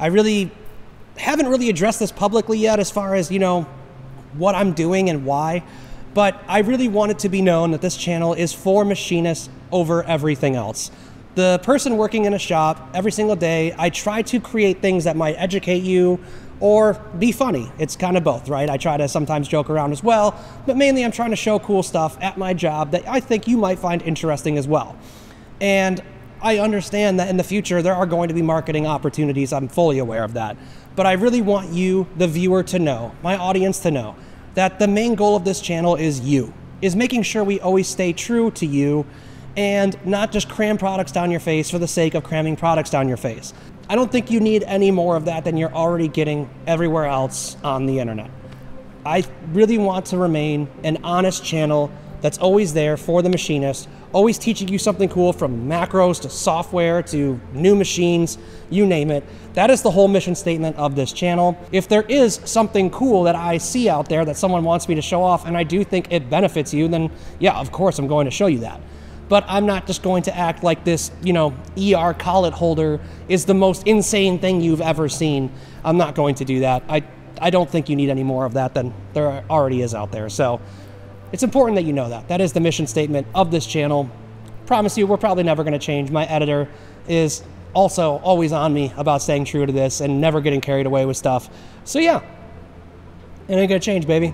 I really haven't really addressed this publicly yet as far as, you know, what I'm doing and why. But I really want it to be known that this channel is for machinists over everything else. The person working in a shop every single day, I try to create things that might educate you or be funny. It's kind of both, right? I try to sometimes joke around as well, but mainly I'm trying to show cool stuff at my job that I think you might find interesting as well. And I understand that in the future there are going to be marketing opportunities. I'm fully aware of that. But I really want you, the viewer, to know, my audience to know, that the main goal of this channel is you, is making sure we always stay true to you and not just cram products down your face for the sake of cramming products down your face. I don't think you need any more of that than you're already getting everywhere else on the internet. I really want to remain an honest channel that's always there for the machinist, always teaching you something cool from macros to software to new machines, you name it. That is the whole mission statement of this channel. If there is something cool that I see out there that someone wants me to show off and I do think it benefits you, then yeah, of course I'm going to show you that. But I'm not just going to act like this, you know, ER collet holder is the most insane thing you've ever seen. I'm not going to do that. I, I don't think you need any more of that than there already is out there. So it's important that you know that. That is the mission statement of this channel. Promise you, we're probably never going to change. My editor is also always on me about staying true to this and never getting carried away with stuff. So yeah, it ain't going to change, baby.